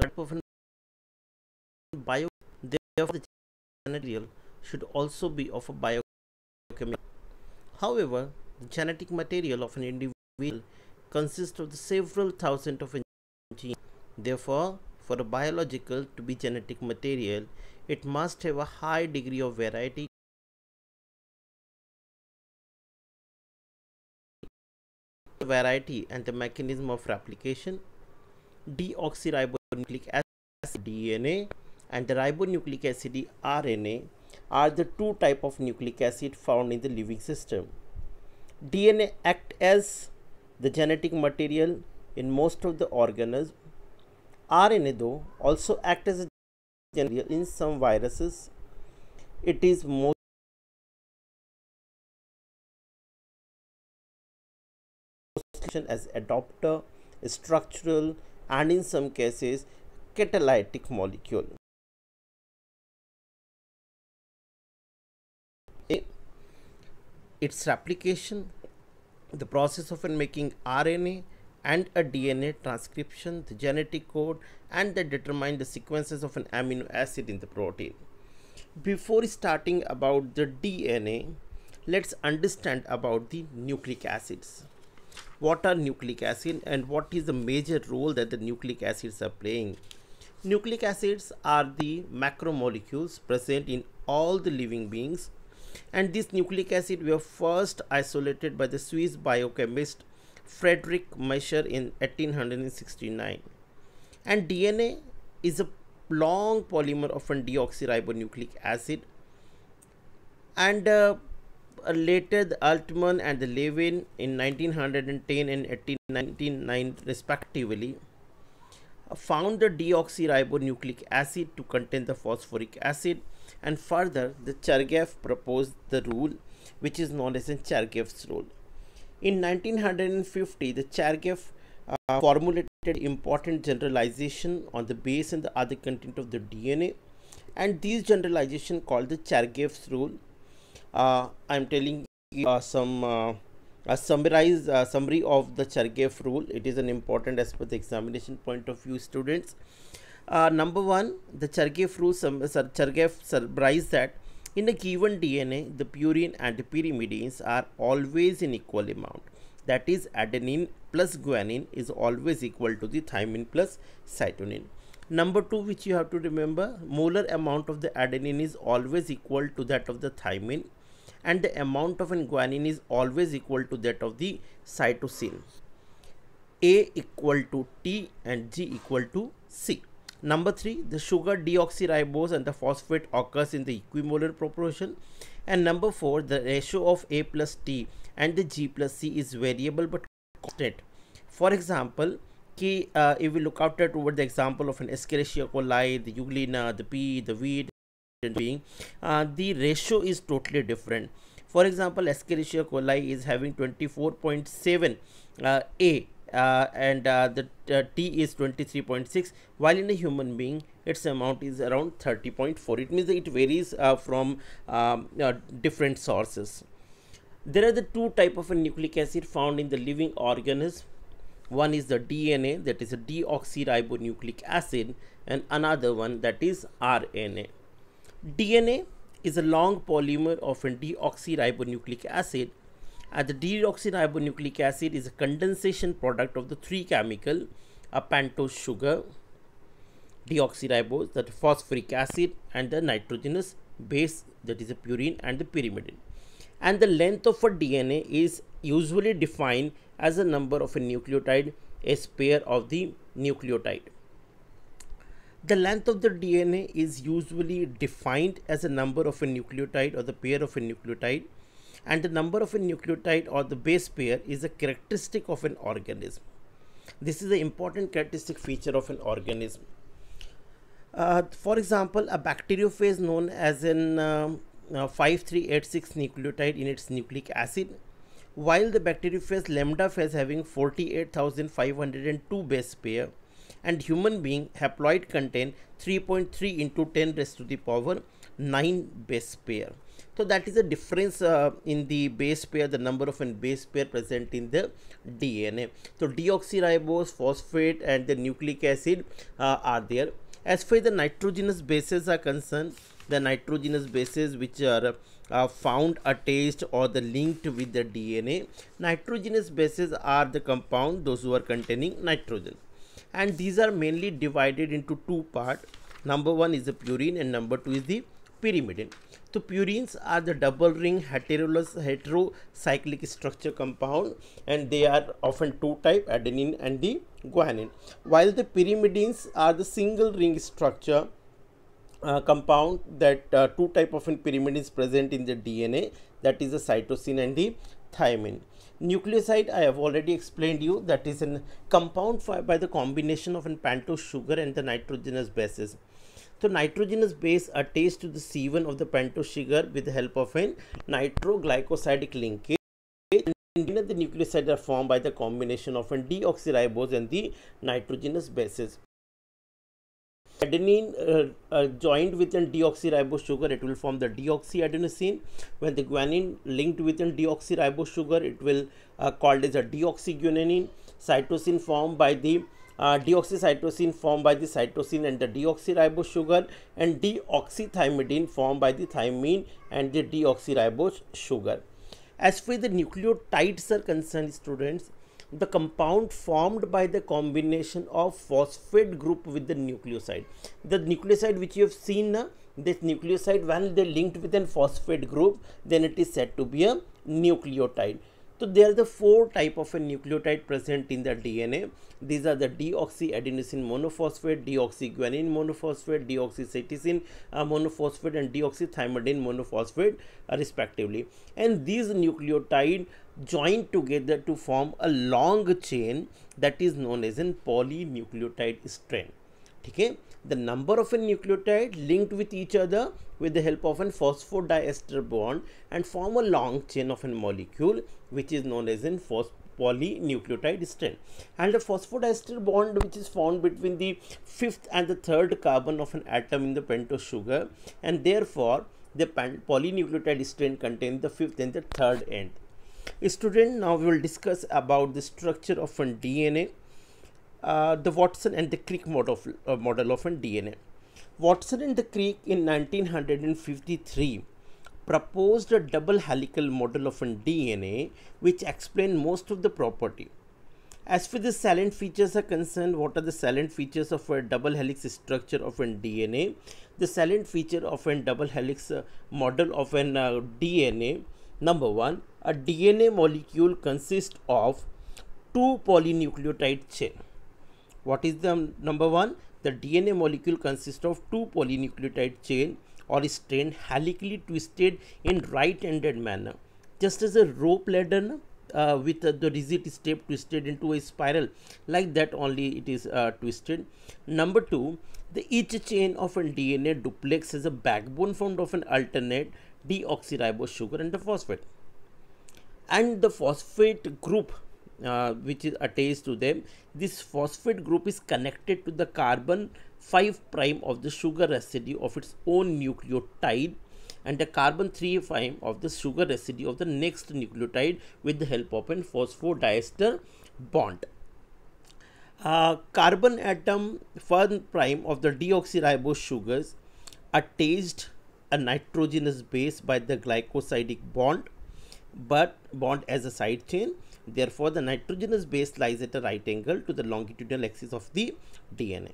of bio therefore the material should also be of a biochemical. However, the genetic material of an individual consists of the several thousand of genes. Therefore, for a biological to be genetic material, it must have a high degree of variety variety and the mechanism of replication deoxyribonucleic acid DNA and the ribonucleic acid RNA are the two type of nucleic acid found in the living system. DNA act as the genetic material in most of the organisms. RNA though also act as a material in some viruses. It is most as adapter, structural and in some cases catalytic molecule. Its replication, the process of making RNA and a DNA transcription, the genetic code and that determine the sequences of an amino acid in the protein. Before starting about the DNA, let's understand about the nucleic acids what are nucleic acid and what is the major role that the nucleic acids are playing? Nucleic acids are the macromolecules present in all the living beings. And this nucleic acid were first isolated by the swiss biochemist frederick Miescher in 1869 and dna is a long polymer of a deoxyribonucleic acid. And uh, later the Altmann and the Levene in 1910 and 1899 respectively found the deoxyribonucleic acid to contain the phosphoric acid and further the Chargaff proposed the rule which is known as the Chargaff's rule. In 1950 the Chargaff uh, formulated important generalization on the base and the other content of the DNA and these generalization called the Chargaff's rule I'm telling you uh, some uh, a summarize uh, summary of the Chargaff rule. It is an important as per the examination point of view, students. Uh, number one, the Chargaff rule sum, Chargaff that in a given DNA, the purine and the pyrimidines are always in equal amount. That is, adenine plus guanine is always equal to the thymine plus cytosine. Number two, which you have to remember, molar amount of the adenine is always equal to that of the thymine and the amount of an guanine is always equal to that of the cytosine. A equal to T and G equal to C. Number 3, the sugar deoxyribose and the phosphate occurs in the equimolar proportion. And number 4, the ratio of A plus T and the G plus C is variable but constant. For example, key, uh, if we look after toward the example of an Escherichia coli, the Euglena, the P, the wheat, being uh, the ratio is totally different. For example escherichia coli is having 24.7 uh, a uh, and uh, the uh, t is 23.6 while in a human being its amount is around 30.4 it means it varies uh, from um, different sources. There are the two type of a nucleic acid found in the living organism. One is the dna that is a deoxyribonucleic acid and another one that is rna DNA is a long polymer of a deoxyribonucleic acid. And the deoxyribonucleic acid is a condensation product of the three chemical a pentose sugar deoxyribose that phosphoric acid and the nitrogenous base that is a purine and the pyrimidine. And the length of a DNA is usually defined as a number of a nucleotide a pair of the nucleotide the length of the DNA is usually defined as a number of a nucleotide or the pair of a nucleotide and the number of a nucleotide or the base pair is a characteristic of an organism. This is an important characteristic feature of an organism. Uh, for example, a bacteriophage known as an um, uh, 5386 nucleotide in its nucleic acid while the bacteriophage lambda phage having 48502 base pair and human being haploid contain 3.3 into 10 raised to the power 9 base pair. So that is the difference uh, in the base pair, the number of an base pair present in the DNA. So deoxyribose, phosphate and the nucleic acid uh, are there. As far as the nitrogenous bases are concerned, the nitrogenous bases which are uh, found attached or the linked with the DNA. Nitrogenous bases are the compound those who are containing nitrogen and these are mainly divided into two parts. Number one is the purine and number two is the pyrimidine. So purines are the double ring heterocyclic structure compound and they are often two type adenine and the guanine while the pyrimidines are the single ring structure uh, compound that uh, two type of pyrimidine is present in the DNA that is the cytosine and the thymine. Nucleoside I have already explained you that is a compound by the combination of an pentose sugar and the nitrogenous bases. So nitrogenous base attached to the C1 of the pentose sugar with the help of a nitroglycosidic linkage. And the nucleosides are formed by the combination of an deoxyribose and the nitrogenous bases adenine uh, uh, joined with an deoxyribose sugar it will form the deoxyadenosine. When the guanine linked with an deoxyribose sugar it will uh, called as a deoxyguanine. Cytosine formed by the uh, deoxycytosine formed by the cytosine and the deoxyribose sugar and deoxythymidine formed by the thymine and the deoxyribose sugar as for the nucleotides are concerned students the compound formed by the combination of phosphate group with the nucleoside. The nucleoside which you have seen, uh, this nucleoside when they linked with a phosphate group, then it is said to be a nucleotide. So there are the four type of a nucleotide present in the DNA. These are the deoxyadenosine monophosphate, deoxyguanine monophosphate, deoxycytosine uh, monophosphate and deoxythymidine monophosphate uh, respectively. And these nucleotide join together to form a long chain that is known as a polynucleotide strain. Okay? The number of a nucleotide linked with each other with the help of a phosphodiester bond and form a long chain of a molecule which is known as a polynucleotide strain and the phosphodiester bond which is found between the fifth and the third carbon of an atom in the pentose sugar and therefore the polynucleotide strain contains the fifth and the third end student now we will discuss about the structure of a DNA uh, the Watson and the Crick model, of, uh, model of a DNA Watson and the Crick in 1953 proposed a double helical model of a DNA which explained most of the property as for the salient features are concerned, what are the salient features of a double helix structure of a DNA? The salient feature of a double helix uh, model of an uh, DNA, number one, a DNA molecule consists of two polynucleotide chain. What is the number one? The DNA molecule consists of two polynucleotide chain or strain helically twisted in right-handed manner. Just as a rope ladder uh, with uh, the rigid step twisted into a spiral like that only it is uh, twisted. Number two, the each chain of a DNA duplex has a backbone formed of an alternate deoxyribose sugar and the phosphate and the phosphate group uh, which is attached to them this phosphate group is connected to the carbon 5 prime of the sugar residue of its own nucleotide and the carbon 3 prime of the sugar residue of the next nucleotide with the help of an phosphodiester bond. Uh, carbon atom 1 prime of the deoxyribose sugars attached a nitrogenous base by the glycosidic bond but bond as a side chain. Therefore, the nitrogenous base lies at a right angle to the longitudinal axis of the DNA.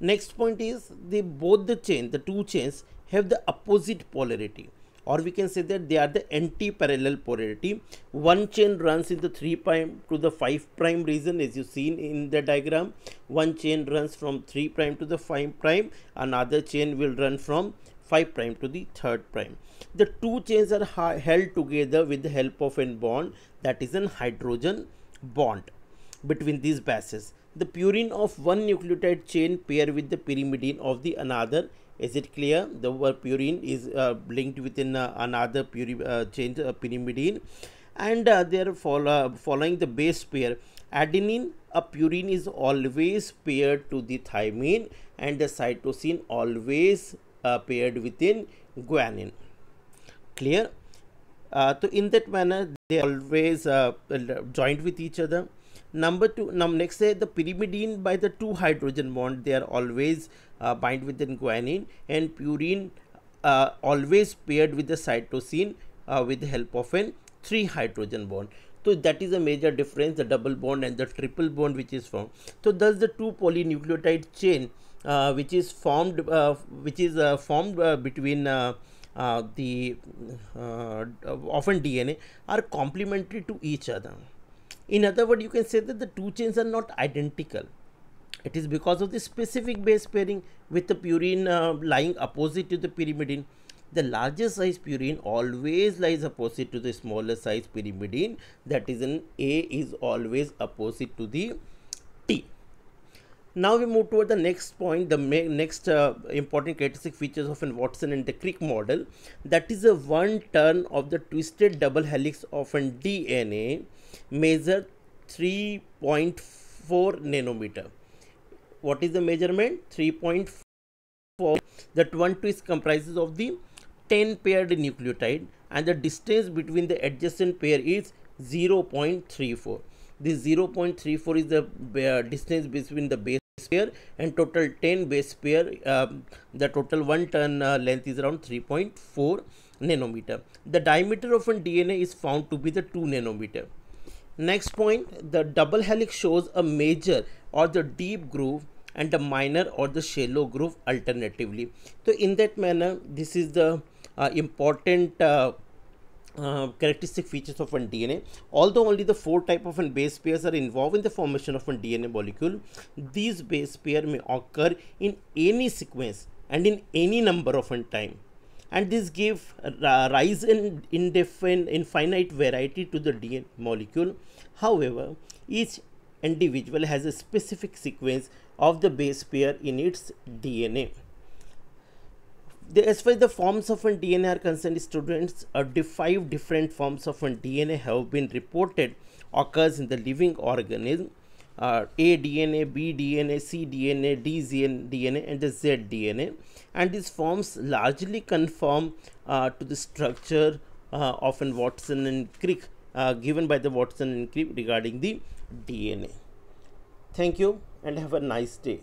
Next point is the both the chain, the two chains have the opposite polarity or we can say that they are the anti-parallel polarity. One chain runs in the 3 prime to the 5 prime region as you seen in the diagram. One chain runs from 3 prime to the 5 prime. Another chain will run from 5 prime to the 3rd prime. The two chains are held together with the help of a bond that is an hydrogen bond between these bases. The purine of one nucleotide chain pair with the pyrimidine of the another. Is it clear? The purine is uh, linked within uh, another puri uh, chain uh, pyrimidine and uh, they are follow, following the base pair. Adenine, a purine is always paired to the thymine and the cytosine always paired within guanine. Clear? Uh, so in that manner, they always uh, joined with each other. Number two, now next say the pyrimidine by the two hydrogen bond, they are always uh, bind within guanine and purine uh, always paired with the cytosine uh, with the help of an three hydrogen bond so that is a major difference the double bond and the triple bond which is formed so thus the two polynucleotide chain which is formed uh, which is uh, formed uh, between uh, uh, the often DNA are complementary to each other. In other words you can say that the two chains are not identical. It is because of the specific base pairing with the purine lying opposite to the pyrimidine. The larger size purine always lies opposite to the smaller size pyrimidine. That is in A is always opposite to the. Now we move toward the next point, the next uh, important characteristic features of an Watson and the Crick model. That is a one turn of the twisted double helix of an DNA measured 3.4 nanometer. What is the measurement? 3.4. That one twist comprises of the 10 paired nucleotide and the distance between the adjacent pair is 0.34 this 0.34 is the uh, distance between the base pair and total 10 base pair um, the total one turn uh, length is around 3.4 nanometer. The diameter of a dna is found to be the 2 nanometer. Next point the double helix shows a major or the deep groove and the minor or the shallow groove alternatively. So in that manner this is the uh, important uh, uh, characteristic features of one DNA. Although only the four type of an base pairs are involved in the formation of one DNA molecule, these base pair may occur in any sequence and in any number of one time. And this give rise in indefinite, infinite variety to the DNA molecule. However, each individual has a specific sequence of the base pair in its DNA the, as far as the forms of DNA are concerned, students, uh, five different forms of DNA have been reported occurs in the living organism. Uh, A DNA, B DNA, C DNA, D DNA, and the Z DNA. And these forms largely conform uh, to the structure uh, of an Watson and Crick uh, given by the Watson and Crick regarding the DNA. Thank you and have a nice day.